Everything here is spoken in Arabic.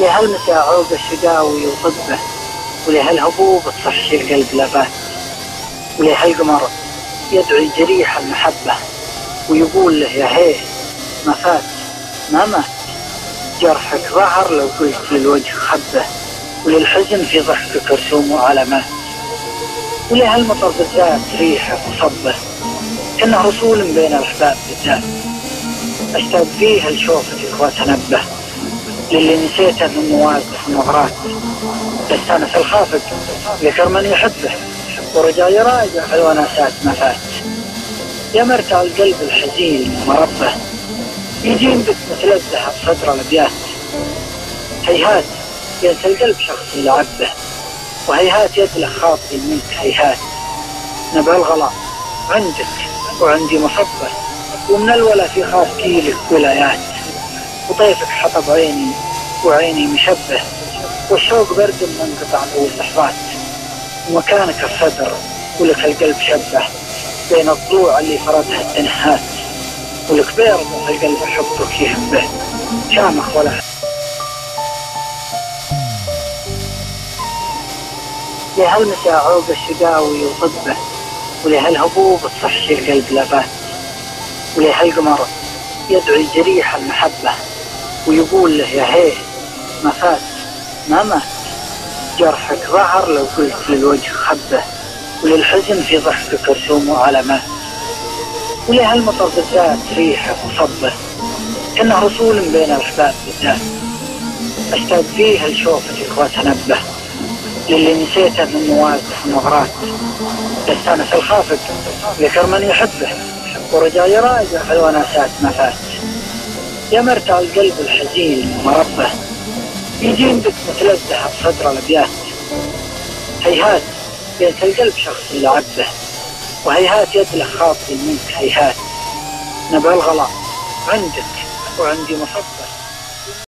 لهالمساء عوق الشقاوي وطبه ولهالهبوب تصحي القلب لبات ولهالقمر يدعي جريح المحبة ويقول له يا هيه ما فات ما مات. جرحك ظهر لو قلت للوجه خبه وللحزن في ضحكك رسوم وعلامات ولهالمطر بالذات ريحه وصبه كأنه رسول بين الأحباب بالذات. أشتاق فيه لشوفتك وأتنبه للي نسيته من مواقف ونظرات بستانس الخافق ذكر من يحبه. ورجاء يراجع الوناسات ما فات. يا مرتع القلب الحزين مربه يجين بك مثل الذهب صدر الأبيات. هيهات ينسى القلب شخص لعبه وهيهات يدلخ خاطري منك هيهات. نبع الغلا عندك وعندي مصبة. ومن الولا في خاف كيلك ولايات. وطيفك حطب عيني وعيني مشبه والشوق برد منقطع واللحظات ومكانك الصدر ولك القلب شبه بين الضلوع اللي فردها التنهات. ولك بيرض القلب حبك يهبه شامخ ولا لهالمساء عوق الشقاوي وطبه؟ ولهالهبوب تصحي القلب لبات؟ ولهالقمر يدعي جريح المحبة؟ ويقول له يا هيه ما فات. ما مات. جرحك ظهر لو قلت للوجه خبه وللحزن في ضحكك رسوم وعلامات. ولهالمطر بالذات ريحه وصبه. كأنه رسول بين الأحباب بالذات. أشتاق فيه لشوفتك وأتنبه للي نسيته من مواقف ونظرات بستانس الخافق ذكر من يحبه. ورجاء يراجع الوناسات ما فات. يا مرتع القلب الحزين مربه يجين بك مثل الذهب صدر الابيات هيهات ينسى القلب شخص لعبه وهيهات يدلخ خاطري منك هيهات. نبع الغلا. عندك وعندي مصبه